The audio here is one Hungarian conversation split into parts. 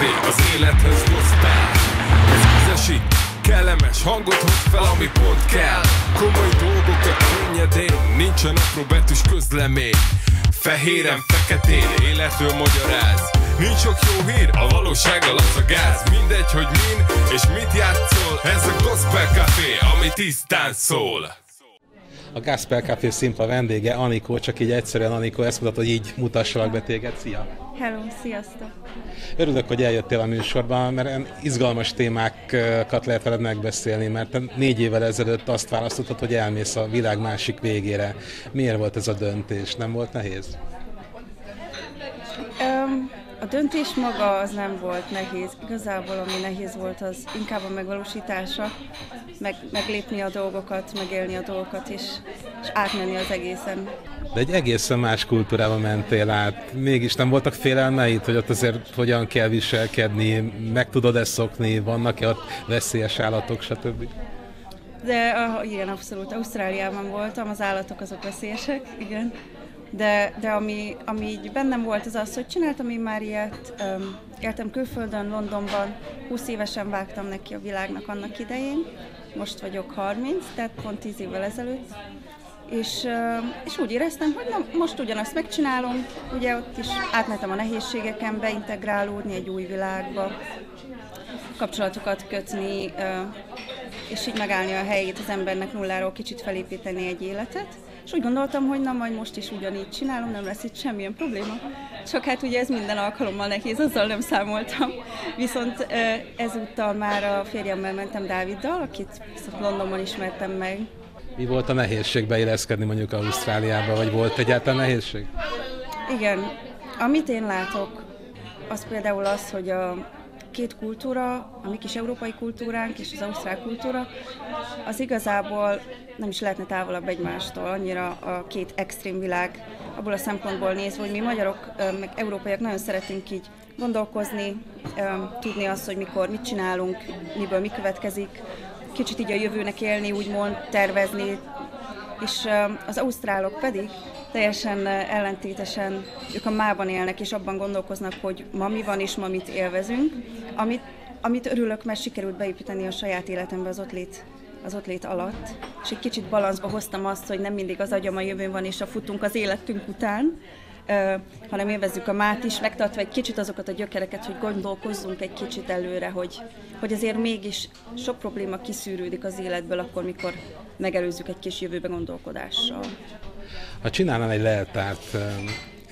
kávé, az élethez gospel Ez ízesít, kellemes hangot hoz fel, ami pont kell. Komoly dolgokat könnyedén, nincsen apró betűs közlemény. Fehéren, feketén, életről magyaráz. Nincs sok jó hír, a valósággal az a gáz. Mindegy, hogy min és mit játszol Ez a Gospel Café, ami tisztán szól. A Gaspel Café szimpa vendége, Anikó, csak így egyszerűen Anikó, ezt mutat, hogy így mutassalak be téged. Szia! Hello, sziasztok! Örülök, hogy eljöttél a műsorban, mert izgalmas témákat lehet veled megbeszélni, mert négy évvel ezelőtt azt választottad, hogy elmész a világ másik végére. Miért volt ez a döntés? Nem volt nehéz? Um, a döntés maga az nem volt nehéz. Igazából ami nehéz volt, az inkább a megvalósítása, meg, meglépni a dolgokat, megélni a dolgokat, és, és átmenni az egészen. De egy egészen más kultúrába mentél át. Mégis nem voltak félelmeid, hogy ott azért hogyan kell viselkedni, meg tudod-e szokni, vannak-e ott veszélyes állatok, stb.? De uh, igen, abszolút. Ausztráliában voltam, az állatok azok veszélyesek, igen de, de ami, ami így bennem volt, az az, hogy csináltam én már ilyet, um, éltem külföldön, Londonban, 20 évesen vágtam neki a világnak annak idején, most vagyok 30, tehát pont 10 évvel ezelőtt, és, és úgy éreztem, hogy na, most ugyanazt megcsinálom, ugye ott is átmentem a nehézségeken, beintegrálódni egy új világba, kapcsolatokat kötni, és így megállni a helyét az embernek nulláról, kicsit felépíteni egy életet. És úgy gondoltam, hogy na majd most is ugyanígy csinálom, nem lesz itt semmilyen probléma. Csak hát ugye ez minden alkalommal nehéz, azzal nem számoltam. Viszont ezúttal már a férjemmel mentem Dáviddal, akit Londonban ismertem meg. Mi volt a nehézség beilleszkedni mondjuk Ausztráliába, vagy volt egyáltalán nehézség? Igen, amit én látok, az például az, hogy a két kultúra, a mi kis európai kultúránk és az ausztrál kultúra, az igazából nem is lehetne távolabb egymástól, annyira a két extrém világ, abból a szempontból nézve, hogy mi magyarok, meg európaiak nagyon szeretünk így gondolkozni, tudni azt, hogy mikor mit csinálunk, miből mi következik, kicsit így a jövőnek élni, úgymond tervezni, és az ausztrálok pedig teljesen ellentétesen, ők a mában élnek, és abban gondolkoznak, hogy ma mi van, és ma mit élvezünk, amit, amit örülök, mert sikerült beépíteni a saját életembe az ott lét az ott lét alatt, és egy kicsit balanszba hoztam azt, hogy nem mindig az agyam a jövőn van, és a futunk az életünk után, hanem élvezzük a mát is, megtartva egy kicsit azokat a gyökereket, hogy gondolkozzunk egy kicsit előre, hogy, hogy azért mégis sok probléma kiszűrődik az életből akkor, mikor megelőzzük egy kis jövőbe gondolkodással. Ha csinálnál egy leltárt,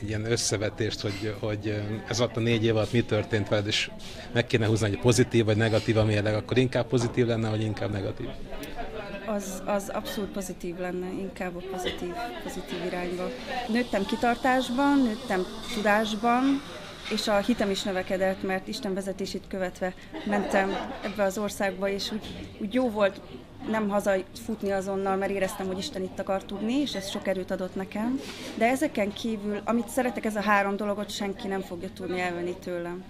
egy ilyen összevetést, hogy, hogy ez alatt a négy év alatt mi történt veled, és meg kéne húzni, hogy pozitív vagy negatív a mérleg, akkor inkább pozitív lenne, vagy inkább negatív? Az, az abszolút pozitív lenne, inkább a pozitív, pozitív irányba. Nőttem kitartásban, nőttem tudásban, és a hitem is növekedett, mert Isten vezetését követve mentem ebbe az országba, és úgy, úgy jó volt nem hazafutni azonnal, mert éreztem, hogy Isten itt akar tudni, és ez sok erőt adott nekem. De ezeken kívül, amit szeretek, ez a három dologot senki nem fogja tudni elvenni tőlem.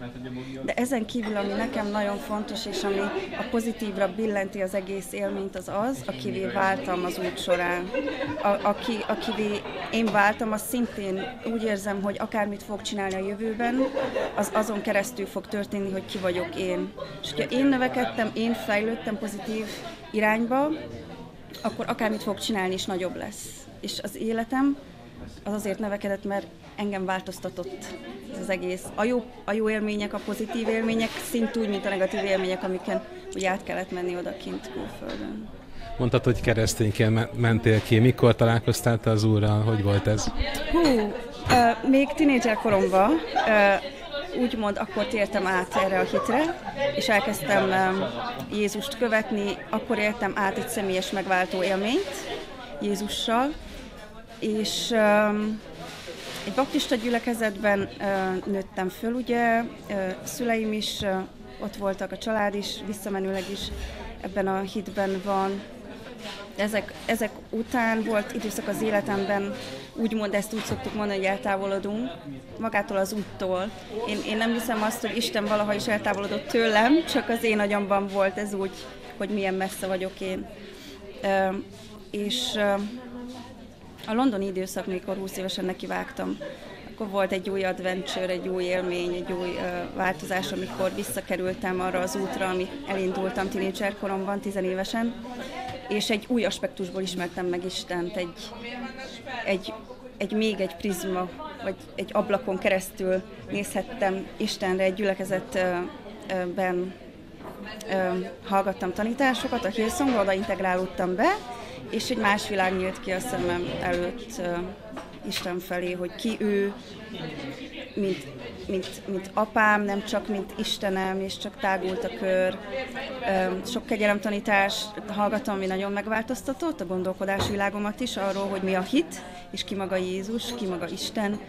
De ezen kívül, ami nekem nagyon fontos, és ami a pozitívra billenti az egész élményt, az az, akivé váltam az út során. A, aki, akivé én váltam, az szintén úgy érzem, hogy akármit fog csinálni a jövőben, az azon keresztül fog történni, hogy ki vagyok én. És hogyha én növekedtem, én fejlődtem pozitív irányba, akkor akármit fog csinálni is nagyobb lesz. És az életem az azért növekedett, mert engem változtatott ez az egész. A jó, a jó élmények, a pozitív élmények szint úgy, mint a negatív élmények, amiken úgy át kellett menni odakint külföldön. Mondtad, hogy keresztényként mentél ki. Mikor találkoztál te az úrral? Hogy volt ez? Hú, uh, még tinédzser koromban uh, úgymond akkor tértem át erre a hitre, és elkezdtem Jézust követni, akkor éltem át egy személyes megváltó élményt Jézussal, és egy baptista gyülekezetben nőttem föl, ugye, szüleim is ott voltak, a család is, visszamenőleg is ebben a hitben van, ezek, ezek után volt időszak az életemben, úgymond ezt úgy szoktuk mondani, hogy eltávolodunk magától az úttól. Én, én nem hiszem azt, hogy Isten valaha is eltávolodott tőlem, csak az én agyamban volt ez úgy, hogy milyen messze vagyok én. E, és a londoni időszak, mikor 20 évesen nekivágtam akkor volt egy új adventure, egy új élmény, egy új uh, változás, amikor visszakerültem arra az útra, amit elindultam tínédzser koromban, tizenévesen, és egy új aspektusból ismertem meg Istent, egy, egy, egy még egy prizma, vagy egy ablakon keresztül nézhettem Istenre egy gyülekezetben hallgattam tanításokat, a Hillsongba, oda integrálódtam be, és egy más világ nyílt ki a szemem előtt Isten felé, hogy ki ő, mint, mint, mint apám, nem csak mint Istenem, és csak tágult a kör. Sok kegyelemtanítás hallgatom, ami nagyon megváltoztatott a gondolkodás világomat is, arról, hogy mi a hit, és ki maga Jézus, ki maga Isten,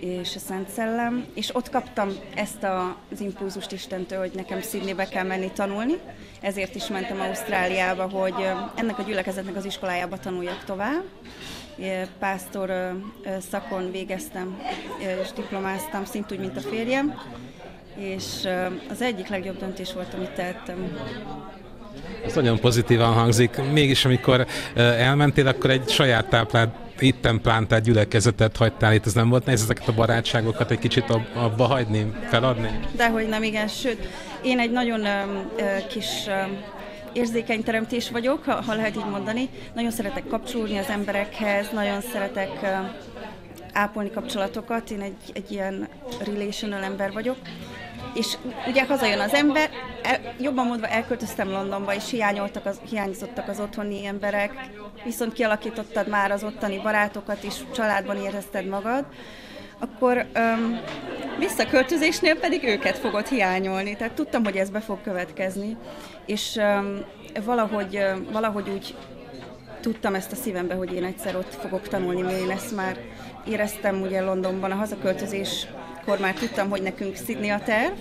és a Szent Szellem, és ott kaptam ezt a, az impulzust Istentől, hogy nekem Sydneybe kell menni tanulni, ezért is mentem Ausztráliába, hogy ennek a gyülekezetnek az iskolájába tanuljak tovább. Pásztor szakon végeztem, és diplomáztam, szint úgy, mint a férjem, és az egyik legjobb döntés volt, amit tettem. Ez nagyon pozitívan hangzik. Mégis, amikor elmentél, akkor egy saját táplált itten plántált gyülekezetet hagytál itt, ez nem volt nehéz ezeket a barátságokat egy kicsit abba hagyni, feladni? Dehogy nem, igen, sőt, én egy nagyon kis érzékeny teremtés vagyok, ha, ha lehet így mondani. Nagyon szeretek kapcsolódni az emberekhez, nagyon szeretek ápolni kapcsolatokat, én egy, egy ilyen relational ember vagyok, és ugye hazajön az ember, el, jobban mondva elköltöztem Londonba, és hiányoltak az, hiányzottak az otthoni emberek, viszont kialakítottad már az ottani barátokat, és családban érezted magad, akkor um, visszaköltözésnél pedig őket fogod hiányolni. Tehát tudtam, hogy ez be fog következni, és um, valahogy, um, valahogy úgy tudtam ezt a szívembe, hogy én egyszer ott fogok tanulni, én ezt már éreztem ugye Londonban. A hazaköltözéskor már tudtam, hogy nekünk Sydney a terv,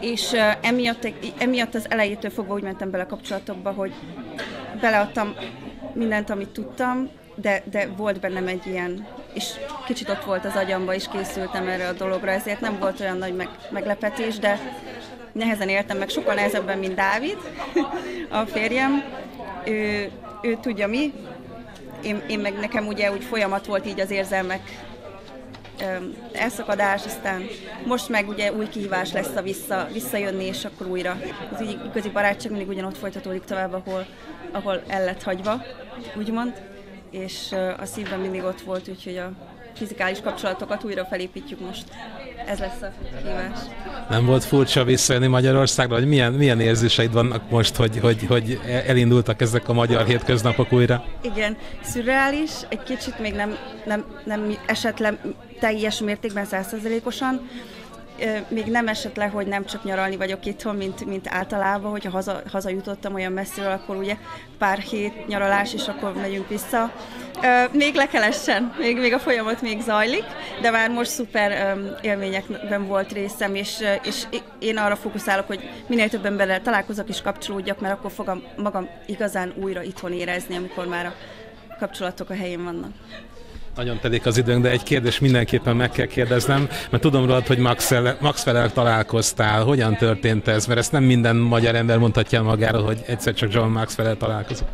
és uh, emiatt, emiatt az elejétől fogva úgy mentem bele a kapcsolatokba, hogy beleadtam mindent, amit tudtam, de, de volt bennem egy ilyen, és kicsit ott volt az agyamba, és készültem erre a dologra, ezért nem volt olyan nagy meg, meglepetés, de nehezen éltem meg, sokkal nehezebben, mint Dávid, a férjem. Ő, ő tudja mi, én, én meg nekem ugye úgy folyamat volt így az érzelmek elszakadás, aztán most meg ugye új kihívás lesz a vissza, visszajönni, és akkor újra. Az igazi barátság mindig ugyanott folytatódik tovább, ahol, ahol el lett hagyva, úgymond, és a szívben mindig ott volt, úgyhogy a fizikális kapcsolatokat újra felépítjük most. Ez lesz a kihívás. Nem volt furcsa visszajönni Magyarországra, hogy milyen, milyen érzéseid vannak most, hogy, hogy, hogy elindultak ezek a magyar hétköznapok újra? Igen, szürreális, egy kicsit még nem, nem, nem esett le teljes mértékben, százszerzelékosan, még nem esett le, hogy nem csak nyaralni vagyok itthon, mint, mint általában, hogyha haza, hazajutottam olyan messziről, akkor ugye pár hét nyaralás, és akkor megyünk vissza. Még le kell essen, még, még a folyamat még zajlik, de már most szuper élményekben volt részem, és, és én arra fókuszálok, hogy minél több emberrel találkozok és kapcsolódjak, mert akkor fogom magam igazán újra itthon érezni, amikor már a kapcsolatok a helyén vannak. Nagyon telik az időnk, de egy kérdés mindenképpen meg kell kérdeznem, mert tudom rólad, hogy Maxwell-el találkoztál. Hogyan történt ez? Mert ezt nem minden magyar ember mondhatja magáról, hogy egyszer csak John Maxwell-el találkozott.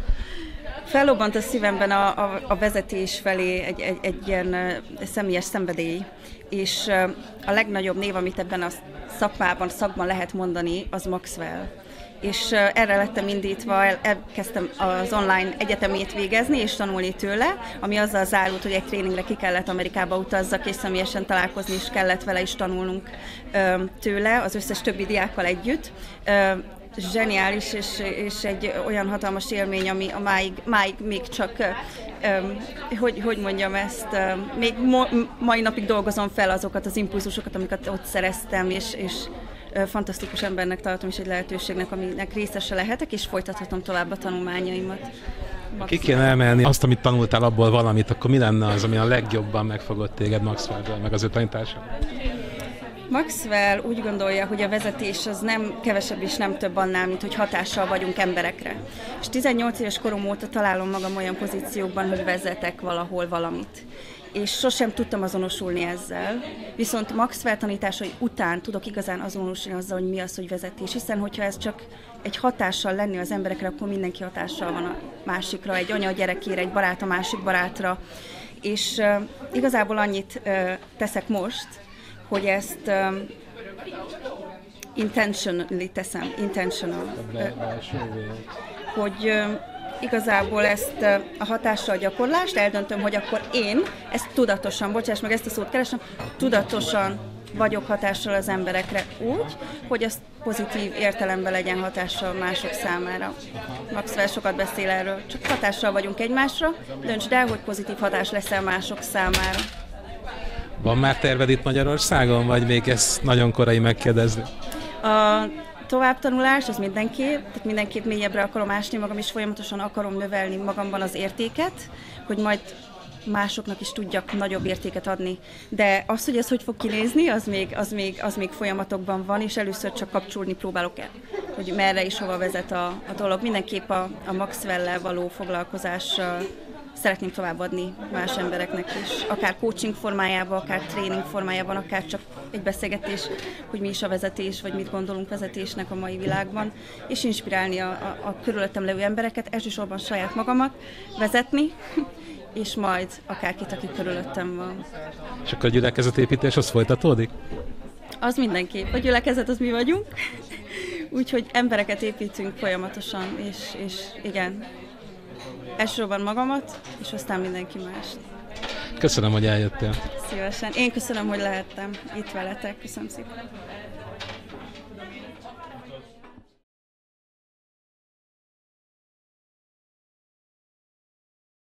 Fellobbant a szívemben a, a, a vezetés felé egy, egy, egy ilyen személyes szenvedély, és a legnagyobb név, amit ebben a szakmában, szakban lehet mondani, az Maxwell és erre lettem indítva, elkezdtem az online egyetemét végezni és tanulni tőle, ami azzal zárult, hogy egy tréningre ki kellett Amerikába utazzak, és személyesen találkozni is kellett vele, is tanulnunk tőle, az összes többi diákkal együtt. Zseniális, és, és egy olyan hatalmas élmény, ami a máig, máig még csak, hogy, hogy mondjam ezt, még mo, mai napig dolgozom fel azokat az impulzusokat, amiket ott szereztem, és, és fantasztikus embernek tartom, és egy lehetőségnek, aminek részese lehetek, és folytathatom tovább a tanulmányaimat. Maximum. Ki kéne emelni azt, amit tanultál abból valamit, akkor mi lenne az, ami a legjobban megfogott téged Maxwell-ről, meg az ő tanítása? Maxwell úgy gondolja, hogy a vezetés az nem kevesebb és nem több annál, mint hogy hatással vagyunk emberekre. És 18 éves korom óta találom magam olyan pozíciókban, hogy vezetek valahol valamit és sosem tudtam azonosulni ezzel, viszont Max feltanításai után tudok igazán azonosulni azzal, hogy mi az, hogy vezetés, hiszen hogyha ez csak egy hatással lenni az emberekre, akkor mindenki hatással van a másikra, egy anya a gyerekére, egy barát a másik barátra, És uh, igazából annyit uh, teszek most, hogy ezt um, intentionally teszem, intentional. hogy uh, igazából ezt a hatással gyakorlást eldöntöm, hogy akkor én ezt tudatosan, bocsáss meg ezt a szót keresem, tudatosan vagyok hatással az emberekre úgy, hogy az pozitív értelemben legyen hatással mások számára. Maxwell sokat beszél erről, csak hatással vagyunk egymásra, döntsd el, hogy pozitív hatás leszel mások számára. Van már terved itt Magyarországon, vagy még ez nagyon korai megkérdezni? A továbbtanulás az mindenképp, tehát mindenképp mélyebbre akarom ásni magam, és folyamatosan akarom növelni magamban az értéket, hogy majd másoknak is tudjak nagyobb értéket adni. De az, hogy ez hogy fog kinézni, az még, az még, az még folyamatokban van, és először csak kapcsolni próbálok el, hogy merre és hova vezet a, a dolog. Mindenképp a, a Maxwell-lel való foglalkozás szeretném továbbadni más embereknek is, akár coaching formájában, akár tréning formájában, akár csak egy beszélgetés, hogy mi is a vezetés, vagy mit gondolunk vezetésnek a mai világban, és inspirálni a, a, a körülöttem levő embereket, elsősorban saját magamat vezetni, és majd akárkit, aki körülöttem van. És akkor a gyülekezetépítés az folytatódik? Az mindenképp. A gyülekezet az mi vagyunk, úgyhogy embereket építünk folyamatosan, és, és igen, elsősorban magamat, és aztán mindenki más. Köszönöm, hogy eljöttél. Szívesen. Én köszönöm, hogy lehettem itt veletek. Köszönöm szépen.